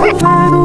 Bye.